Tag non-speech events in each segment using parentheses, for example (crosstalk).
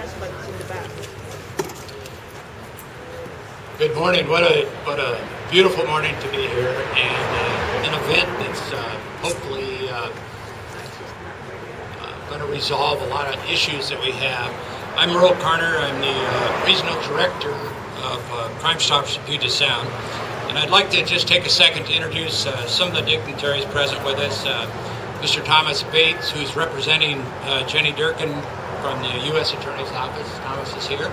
in the back. Good morning. What a what a beautiful morning to be here, and uh, an event that's uh, hopefully uh, uh going to resolve a lot of issues that we have. I'm Merle Carner. I'm the uh, regional director of uh, Crime Stoppers of Puget Sound, and I'd like to just take a second to introduce some of the dignitaries present with us. Mr. Thomas Bates, who's representing Jenny Durkan from the U.S. Attorney's Office. Thomas is here.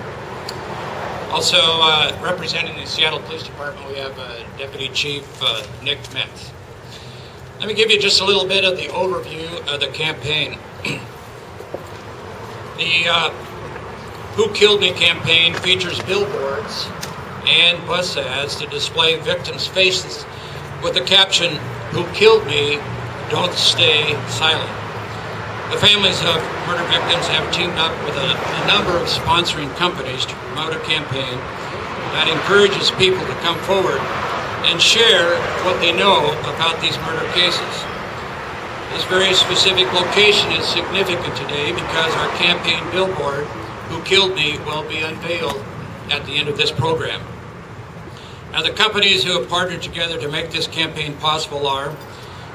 Also, uh, representing the Seattle Police Department, we have uh, Deputy Chief uh, Nick Metz. Let me give you just a little bit of the overview of the campaign. (clears throat) the uh, Who Killed Me campaign features billboards and bus ads to display victims' faces with the caption, Who Killed Me, Don't Stay Silent. The families of murder victims have teamed up with a, a, number of sponsoring companies to promote a campaign that encourages people to come forward and share what they know about these murder cases. This very specific location is significant today because our campaign billboard, Who Killed Me, will be unveiled at the end of this program. Now, the companies who have partnered together to make this campaign possible are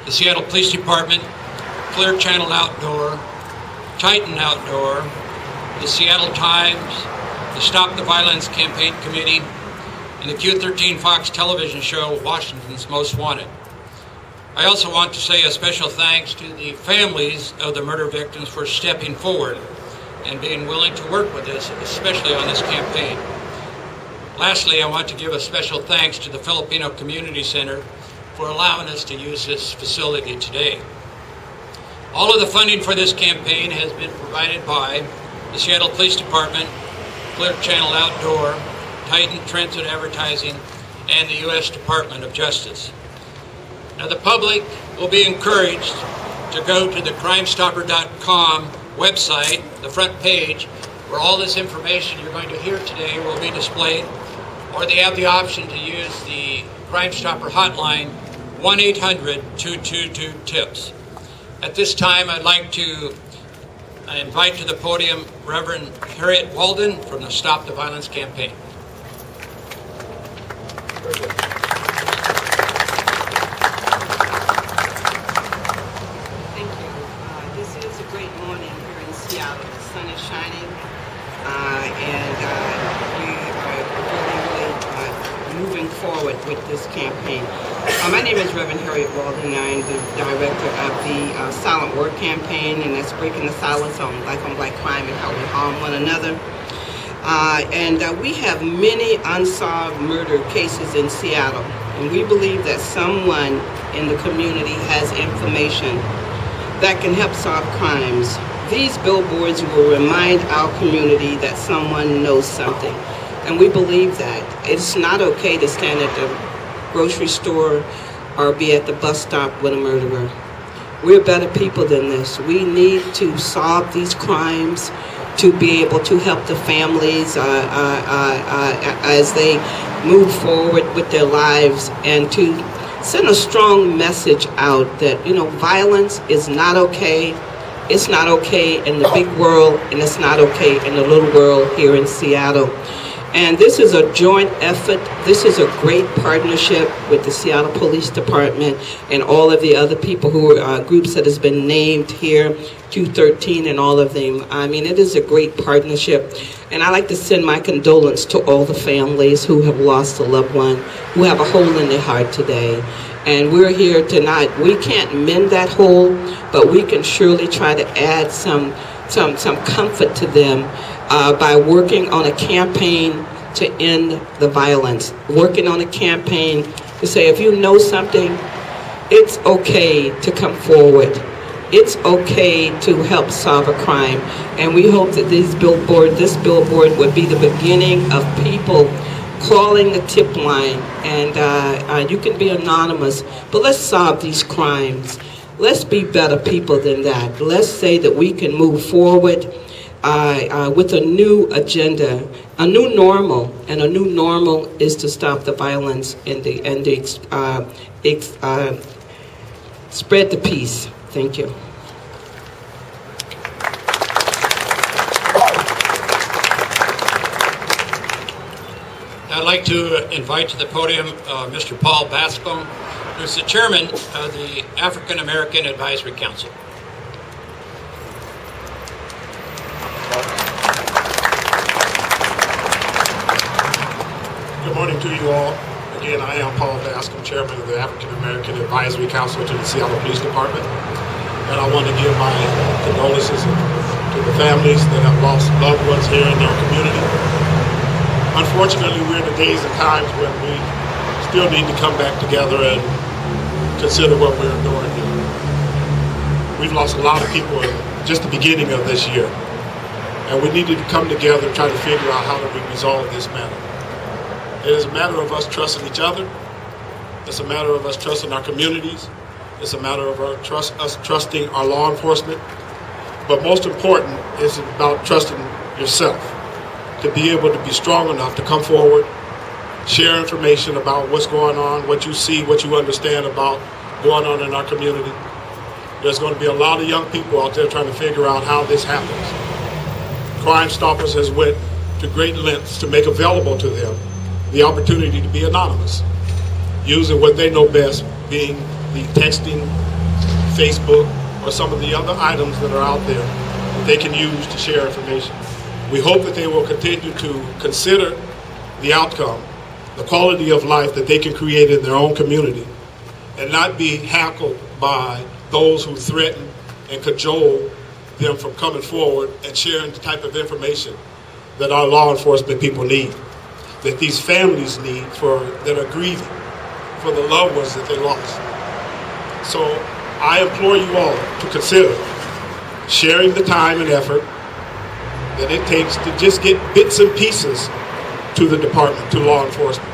the Seattle Police Department, Clear Channel Outdoor, Titan Outdoor, the Seattle Times, the Stop the Violence Campaign Committee, and the Q13 Fox television show Washington's Most Wanted. I also want to say a special thanks to the families of the murder victims for stepping forward and being willing to work with us, especially on this campaign. Lastly, I want to give a special thanks to the Filipino Community Center for allowing us to use this facility today. All of the funding for this campaign has been provided by the Seattle Police Department, Clear Channel Outdoor, Titan Transit Advertising, and the U.S. Department of Justice. Now, the public will be encouraged to go to the crimestopper.com website, the front page, where all this information you're going to hear today will be displayed, or they have the option to use the Crime Stopper hotline 1 800 222 TIPS. At this time, I'd like to invite to the podium Reverend Harriet Walden from the Stop the Violence campaign. Thank you. Uh, this is a great morning here in Seattle. The sun is shining, uh, and uh, we are really, really uh, moving forward with this campaign. Uh, my name is Reverend Harriet Walden. I'm the director of the uh, Silent Word Campaign, and that's breaking the silence on black on black crime and how we harm one another. Uh, and uh, we have many unsolved murder cases in Seattle, and we believe that someone in the community has information that can help solve crimes. These billboards will remind our community that someone knows something, and we believe that. It's not okay to stand at the grocery store or be at the bus stop with a murderer. We're better people than this. We need to solve these crimes to be able to help the families uh, uh, uh, uh, as they move forward with their lives and to send a strong message out that, you know, violence is not okay. It's not okay in the big world, and it's not okay in the little world here in Seattle. And this is a joint effort. This is a great partnership with the Seattle Police Department and all of the other people who are uh, groups that has been named here, Q13 and all of them. I mean, it is a great partnership. And I like to send my condolence to all the families who have lost a loved one, who have a hole in their heart today. And we're here tonight. We can't mend that hole, but we can surely try to add some some some comfort to them uh, by working on a campaign to end the violence, working on a campaign to say if you know something, it's okay to come forward. It's okay to help solve a crime. And we hope that this billboard, this billboard would be the beginning of people calling the tip line. And uh, uh, you can be anonymous, but let's solve these crimes. Let's be better people than that. Let's say that we can move forward uh, with a new agenda, a new normal, and a new normal is to stop the violence and the and the uh, ex, uh, spread the peace. Thank you. I'd like to invite to the podium uh, Mr. Paul Bascom, who's the chairman of the African American Advisory Council. To you all. Again, I am Paul Bascom, chairman of the African American Advisory Council to the Seattle Police Department. And I want to give my condolences to the families that have lost loved ones here in their community. Unfortunately, we're in the days and times when we still need to come back together and consider what we're doing. We've lost a lot of people in just the beginning of this year. And we need to come together and try to figure out how to resolve this matter. It is a matter of us trusting each other. It's a matter of us trusting our communities. It's a matter of our trust, us trusting our law enforcement. But most important is about trusting yourself to be able to be strong enough to come forward, share information about what's going on, what you see, what you understand about going on in our community. There's going to be a lot of young people out there trying to figure out how this happens. Crime Stoppers has went to great lengths to make available to them the opportunity to be anonymous, using what they know best, being the texting, Facebook, or some of the other items that are out there that they can use to share information. We hope that they will continue to consider the outcome, the quality of life that they can create in their own community, and not be hackled by those who threaten and cajole them from coming forward and sharing the type of information that our law enforcement people need that these families need for that are grieving for the loved ones that they lost. So I implore you all to consider sharing the time and effort that it takes to just get bits and pieces to the department, to law enforcement,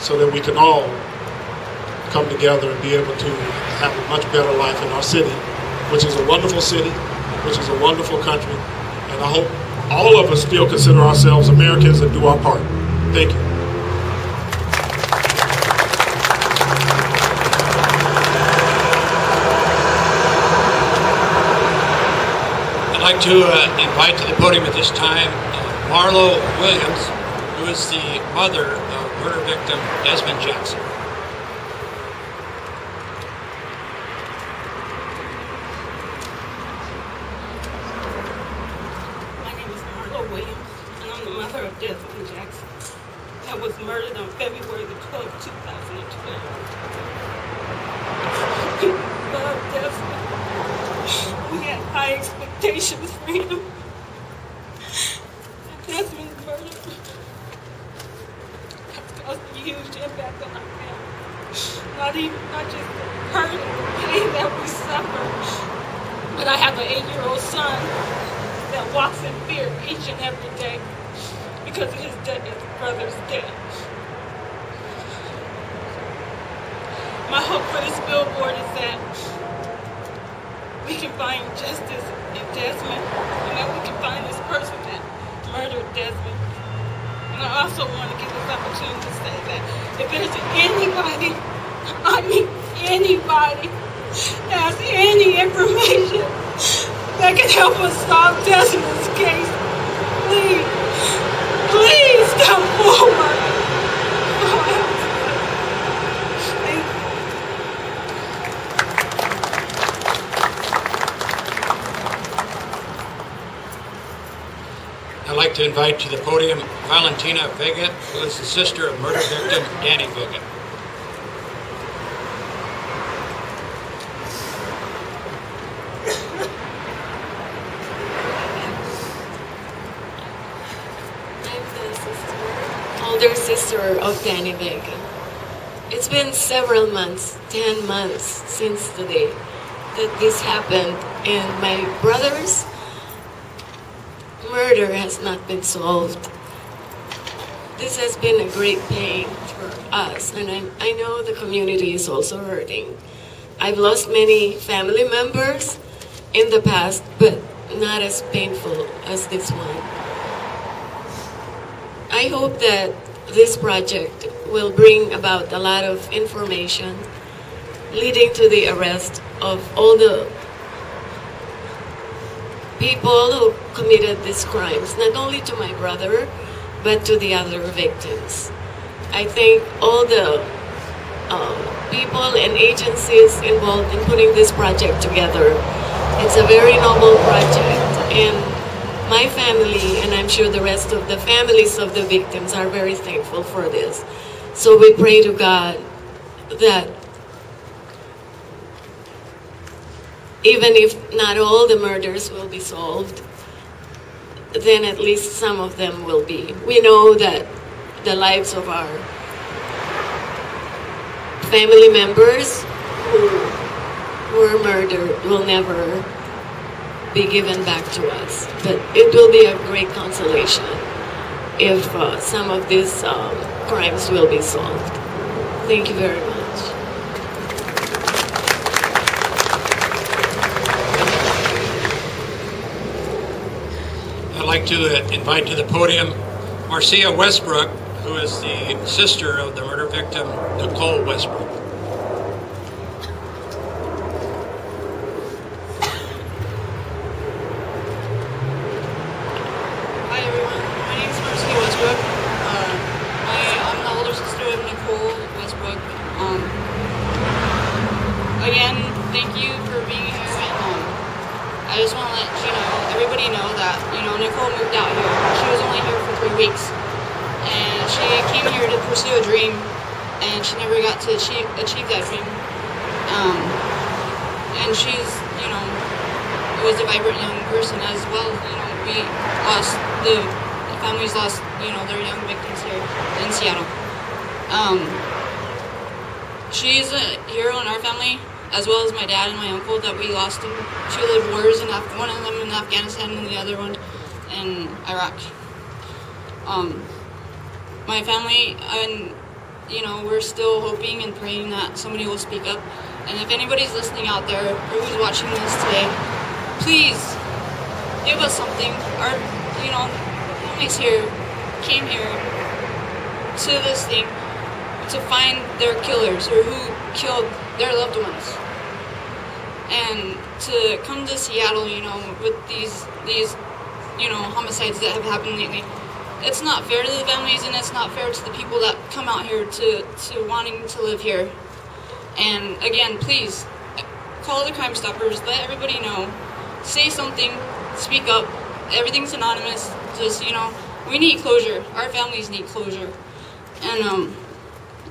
so that we can all come together and be able to have a much better life in our city, which is a wonderful city, which is a wonderful country, and I hope all of us still consider ourselves Americans and do our part. Thank you. I'd like to uh, invite to the podium at this time uh, Marlo Williams, who is the mother of murder victim Desmond Jackson. My name is Marlo Williams, and I'm the mother of Desmond Jackson, that was murdered on February the 12th, 2012. We loved Desmond. We had high expectations for him. And Desmond's murder has caused a huge impact on our family. Not even, not just the hurt and the pain that we suffer, but I have an eight-year-old son that walks in fear each and every day because of his death, his brother's death. My hope for this billboard is that we can find justice in Desmond and that we can find this person that murdered Desmond. And I also want to give this opportunity to say that if there's anybody, I mean anybody, that has any information that can help us solve Desmond's case, please, please come forward. Thank you. I'd like to invite to the podium Valentina Vega, who is the sister of murder victim Danny Vega. Older sister of Danny Vega. It's been several months, 10 months since the day that this happened, and my brother's murder has not been solved. This has been a great pain for us, and I, I know the community is also hurting. I've lost many family members in the past, but not as painful as this one. I hope that this project will bring about a lot of information leading to the arrest of all the people who committed these crimes, not only to my brother, but to the other victims. I thank all the um, people and agencies involved in putting this project together. It's a very noble project, and my family, and I'm sure the rest of the families of the victims, are very thankful for this. So we pray to God that even if not all the murders will be solved, then at least some of them will be. We know that the lives of our family members who were murdered will never be given back to us. But it will be a great consolation if uh, some of these um, crimes will be solved. Thank you very much. I'd like to invite to the podium Marcia Westbrook, who is the sister of the murder victim, Nicole Westbrook. Hi everyone, my name is Marcia Westbrook. Uh, I, I'm the older sister of Nicole Westbrook. Um, again, thank you for being here, and um, I just want to let you know, everybody know that you know Nicole moved out here. She was only here for three weeks, and she came here to pursue a dream, and she never got to achieve, achieve that dream. Um, and she's, you know, was a vibrant young person as well. You know, we lost the families lost, you know, their young victims here in Seattle. Um, she's a hero in our family, as well as my dad and my in two live wars, in Af- one of them in Afghanistan and the other one in Iraq. Um, my family and you know we're still hoping and praying that somebody will speak up. And if anybody's listening out there or who's watching this today, please give us something. Our, you know, families here came here to this thing to find their killers or who killed their loved ones. And to come to Seattle, you know, with these these, you know, homicides that have happened lately, it's not fair to the families and it's not fair to the people that come out here to, to wanting to live here. And again, please call the Crime Stoppers, let everybody know, say something, speak up. Everything's anonymous. Just you know, we need closure. Our families need closure, and um,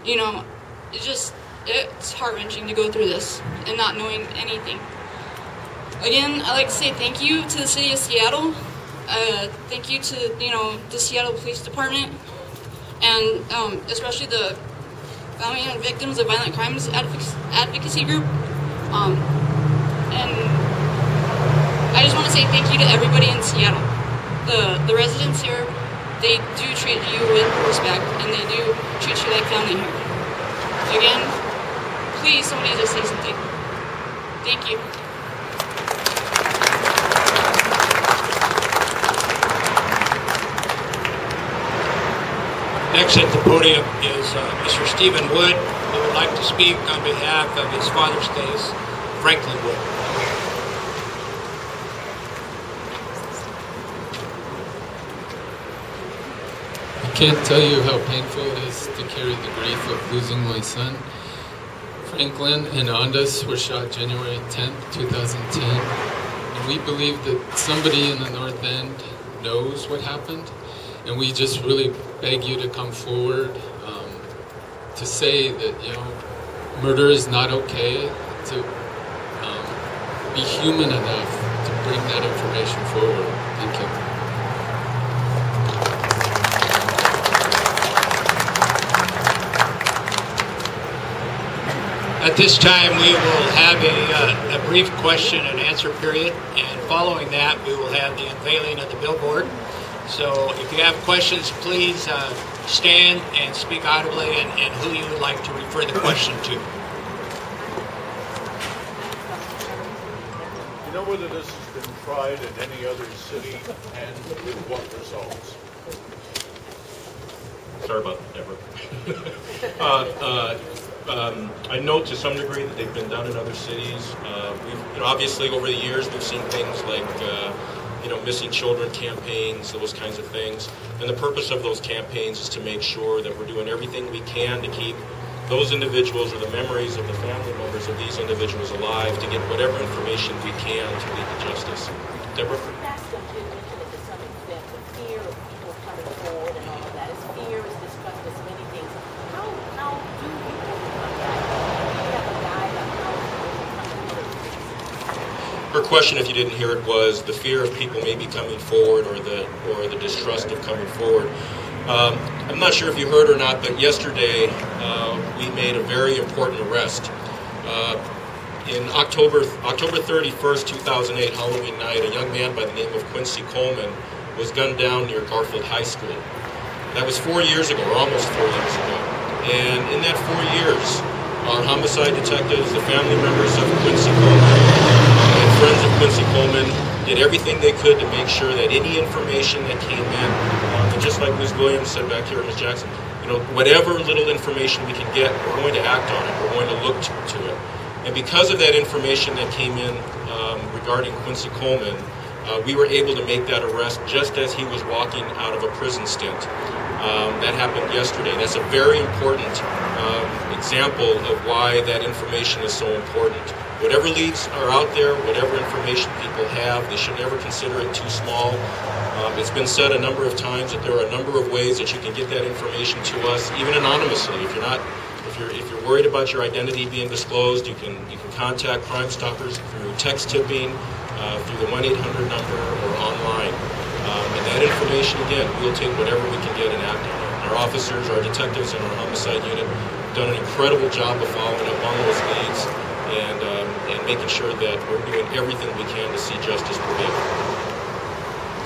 you know, just it's heart wrenching to go through this and not knowing anything. Again, I'd like to say thank you to the city of Seattle. Uh, thank you to you know the Seattle Police Department, and um, especially the Family and Victims of Violent Crimes Advocacy Group. Um, and I just want to say thank you to everybody in Seattle. The the residents here, they do treat you with respect and they do treat you like family here. Again, please somebody just say something. Thank you. Next at the podium is uh, Mr. Stephen Wood, who would like to speak on behalf of his father's case, Franklin Wood. I can't tell you how painful it is to carry the grief of losing my son. Franklin and Andres were shot January 10th, 2010. And we believe that somebody in the North End knows what happened. And we just really beg you to come forward um, to say that, you know, murder is not okay, to um, be human enough to bring that information forward. Thank. At this time, we will have a, uh, a brief question and answer period, and following that, we will have the unveiling of the billboard. So if you have questions, please uh, stand and speak audibly and, and who you would like to refer the question to. You know whether this has been tried in any other city and with what results? Sorry about that, Deborah. (laughs) uh, uh, um, I know to some degree that they've been done in other cities. Uh, we've, you know, obviously, over the years, we've seen things like uh, you know, missing children campaigns, those kinds of things. And the purpose of those campaigns is to make sure that we're doing everything we can to keep those individuals or the memories of the family members of these individuals alive to get whatever information we can to lead to justice. Deborah? That's what you mentioned it to some extent, the fear of people coming forward and all of that. It's fear, it's distrust, it's many things. How, how do you overcome that? Do you have a guide on how to overcome it? Her question, if you didn't hear it, was the fear of people maybe coming forward or the or the distrust of coming forward. Um, I'm not sure if you heard or not, but yesterday uh, we made a very important arrest. Uh, in October October 31st, 2008, Halloween night, a young man by the name of Quincy Coleman was gunned down near Garfield High School. That was four years ago, or almost four years ago. And in that four years, our homicide detectives, the family members of Quincy Coleman, friends of Quincy Coleman did everything they could to make sure that any information that came in, um, and just like Ms. Williams said back here, Ms. Jackson, you know, whatever little information we can get, we're going to act on it. We're going to look to, to it. And because of that information that came in um, regarding Quincy Coleman, uh, we were able to make that arrest just as he was walking out of a prison stint. Um, that happened yesterday. That's a very important um, example of why that information is so important. Whatever leads are out there, whatever information people have, they should never consider it too small. Um, it's been said a number of times that there are a number of ways that you can get that information to us, even anonymously. If you're not, if you're if you're worried about your identity being disclosed, you can you can contact Crime Stoppers through text tipping, uh, through the 1-800 number, or online. Um, and that information, again, we'll take whatever we can get and act on it. Our officers, our detectives, and our homicide unit have done an incredible job of following up on those leads and, um, and making sure that we're doing everything we can to see justice prevail.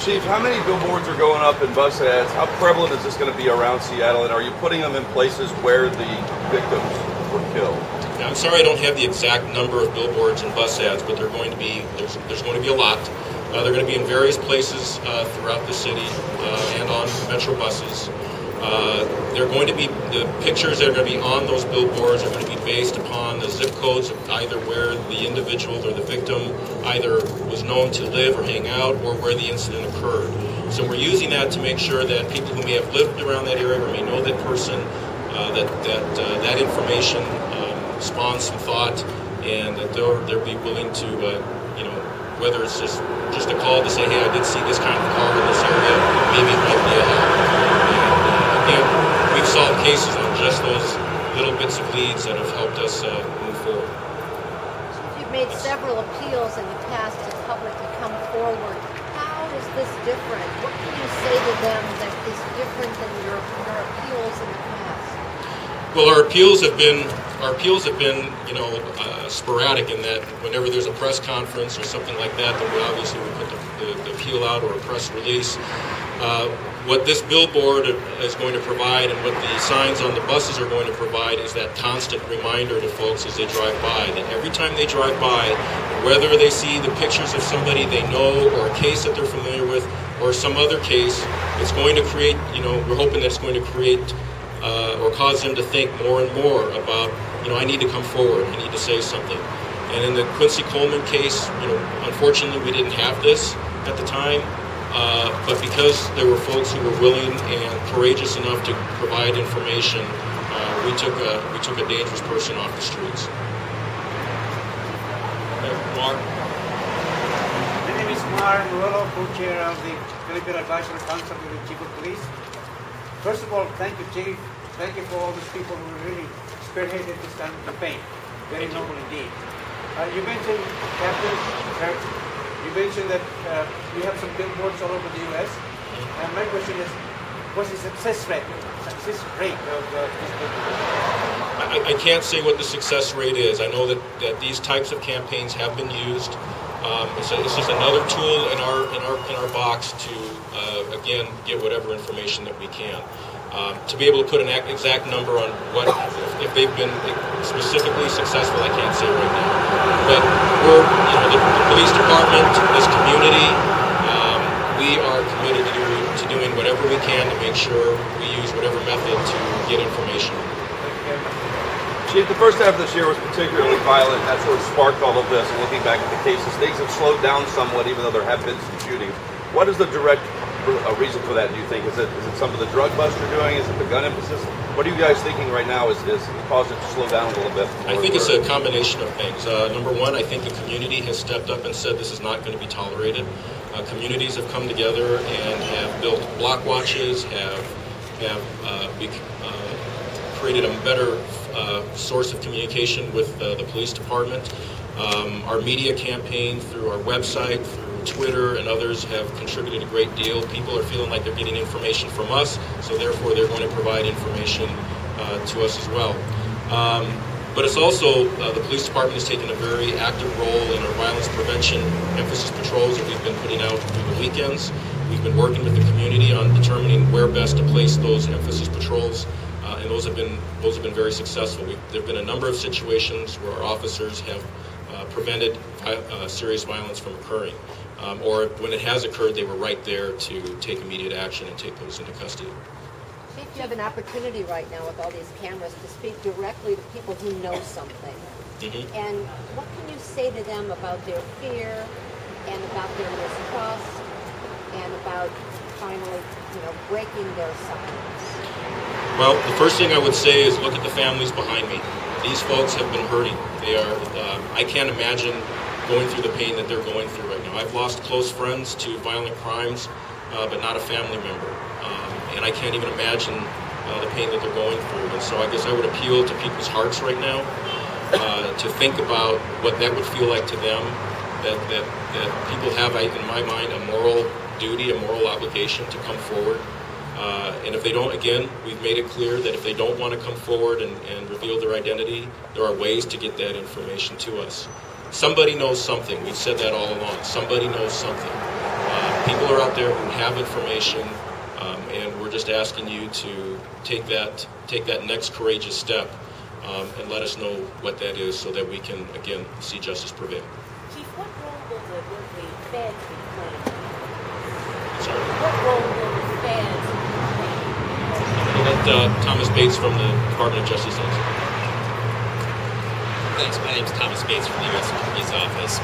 Chief, how many billboards are going up in bus ads? How prevalent is this going to be around Seattle? And are you putting them in places where the victims were killed? Now, I'm sorry I don't have the exact number of billboards and bus ads, but they're going to be there's, there's going to be a lot. Uh, they're going to be in various places uh, throughout the city uh, and on metro buses. Uh, they're going to be the pictures that are going to be on those billboards are going to be based upon the zip codes of either where the individual or the victim either was known to live or hang out or where the incident occurred. So we're using that to make sure that people who may have lived around that area or may know that person, uh, that that uh, that information um, spawns some thought, and that they'll they'll be willing to uh, you know whether it's just just a call to say, hey, I did see this kind of car in this area, maybe it might be a we've solved cases on just those little bits of leads that have helped us uh, move forward. You've made several appeals in the past to the public to come forward. How is this different? What can you say to them that is different than your, your appeals in the past? Well, our appeals have been our appeals have been, you know, uh, sporadic in that whenever there's a press conference or something like that, then we obviously would put the, the, the appeal out or a press release. Uh, what this billboard is going to provide and what the signs on the buses are going to provide is that constant reminder to folks as they drive by that every time they drive by, whether they see the pictures of somebody they know or a case that they're familiar with or some other case, it's going to create, you know, we're hoping that it's going to create uh, or cause them to think more and more about, you know, I need to come forward, I need to say something. And in the Quincy Coleman case, you know, unfortunately we didn't have this at the time, uh, but because there were folks who were willing and courageous enough to provide information, uh, we took a we took a dangerous person off the streets. Mark. My name is Mar Nuelo, co-chair of the Philippine Advisory Council with the Chief of Police. First of all, thank you, Chief. Thank you for all these people who really spearheaded this kind of campaign. Very noble indeed. Uh, you mentioned, Captain, Kurt, you mentioned that uh, you have some billboards all over the U.S. And my question is, what's the success rate, success rate of uh, this billboard? I, can't say what the success rate is. I know that, that these types of campaigns have been used. Um, a, it's just another tool in our in our in our box to uh, again get whatever information that we can. Um, to be able to put an exact number on what if they've been specifically successful, I can't say right now. But we're you know the, the police department, this community, um, we are committed to, to doing whatever we can to make sure we use whatever method to get information. Chief, the first half of this year was particularly violent. That's what sparked all of this. Looking back at the cases, things have slowed down somewhat, even though there have been some shootings. What is the direct uh, reason for that? Do you think is it is it some of the drug busts you're doing? Is it the gun emphasis? What are you guys thinking right now? Is is causing it to slow down a little bit? I think it's a combination of things. Uh, number one, I think the community has stepped up and said this is not going to be tolerated. Uh, communities have come together and have built block watches, have have uh, uh, created a better uh, source of communication with uh, the police department. Um, our media campaign through our website, Twitter, and others have contributed a great deal. People are feeling like they're getting information from us, so therefore they're going to provide information uh, to us as well. Um, but it's also uh, the police department has taken a very active role in our violence prevention emphasis patrols that we've been putting out through the weekends. We've been working with the community on determining where best to place those emphasis patrols, uh, and those have been those have been very successful. We've, there have been a number of situations where our officers have uh, prevented uh, serious violence from occurring, um, or when it has occurred, they were right there to take immediate action and take those into custody. Chief, you have an opportunity right now with all these cameras to speak directly to people who know something. Mhm. And what can you say to them about their fear and about their mistrust and about finally, you know, breaking their silence? Well, the first thing I would say is look at the families behind me. These folks have been hurting. They are. Um, I can't imagine going through the pain that they're going through right now. I've lost close friends to violent crimes, uh, but not a family member, um, and I can't even imagine uh, the pain that they're going through. And so, I guess I would appeal to people's hearts right now uh, to think about what that would feel like to them. That that that people have, in my mind, a moral duty, a moral obligation to come forward. Uh, and if they don't, again, we've made it clear that if they don't want to come forward and, and reveal their identity, there are ways to get that information to us. Somebody knows something. We've said that all along. Somebody knows something. Uh, people are out there who have information, um, and we're just asking you to take that take that next courageous step um, and let us know what that is, so that we can again see justice prevail. Chief, what role will the, will the feds be playing? Sorry. What role will the feds be I'll let uh, Thomas Bates from the Department of Justice answer. Thanks. My name is Thomas Bates from the U.S. Attorney's Office.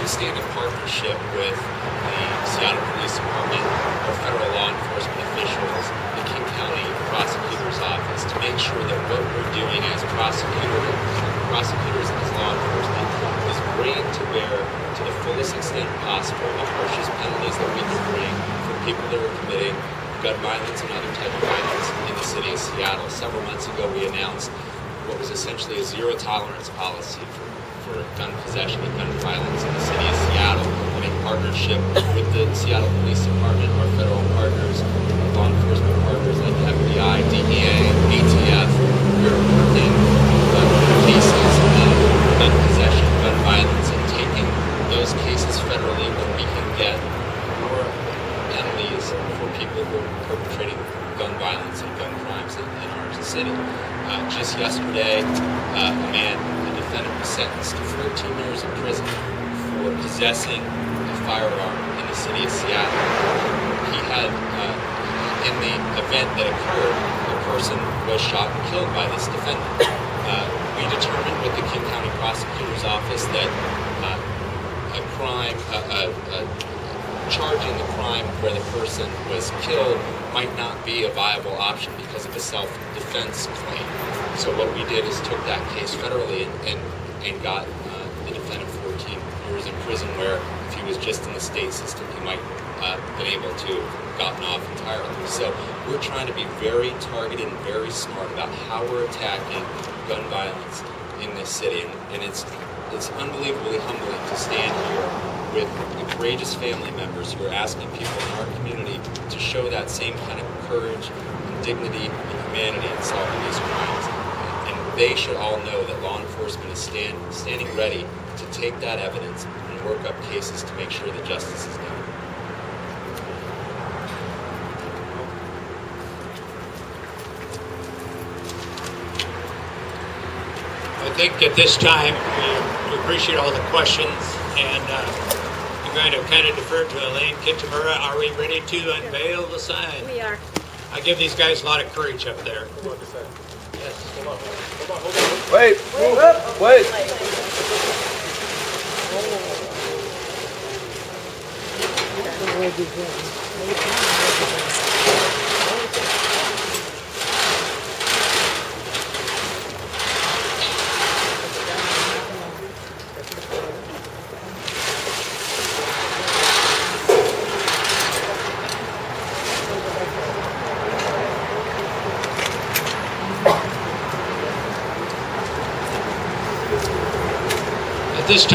We stand in partnership with the Seattle Police Department, our federal law enforcement officials, the King County Prosecutor's Office to make sure that what we're doing as prosecutors, prosecutors and as law enforcement is bringing to bear to the fullest extent possible the harshest penalties that we can bring for people that are committing gun violence and other type of violence in the city of Seattle. Several months ago, we announced what was essentially a zero tolerance policy for, for gun possession and gun violence in the city of Seattle. And in partnership with the Seattle Police Department, our federal partners, law enforcement partners like FBI, DEA, ATF, we're working on cases of gun possession, gun violence, and taking those cases federally where we can get more penalties for people who are perpetrating gun violence and gun crimes in, in our city. Uh, just yesterday, uh, a man, a defendant, was sentenced to 14 years in prison for possessing a firearm in the city of Seattle. He had, uh, in the event that occurred, a person was shot and killed by this defendant. Uh, we determined with the King County Prosecutor's Office that uh, a crime, uh, charging the crime where the person was killed might not be a viable option because of a self-defense claim. So what we did is took that case federally and, and, and got uh, the defendant 14 years in prison where if he was just in the state system, he might uh, been able to gotten off entirely. So we're trying to be very targeted and very smart about how we're attacking gun violence in this city. And, and it's, it's unbelievably humbling to stand here with courageous family members who are asking people in our community to show that same kind of courage and dignity and humanity in solving these crimes. And they should all know that law enforcement is stand, standing ready to take that evidence and work up cases to make sure that justice is done. I think at this time, we appreciate all the questions, and uh, I'm going to kind of defer to Elaine Kitamura. Are we ready to unveil the sign? We are. I give these guys a lot of courage up there. Yes. Wait, wait. At this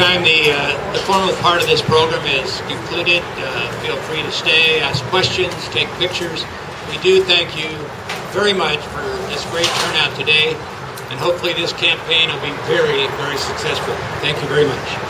time, the, uh, the formal part of this program is concluded. Uh, feel free to stay, ask questions, take pictures. We do thank you very much for this great turnout today, and hopefully this campaign will be very, very successful. Thank you very much.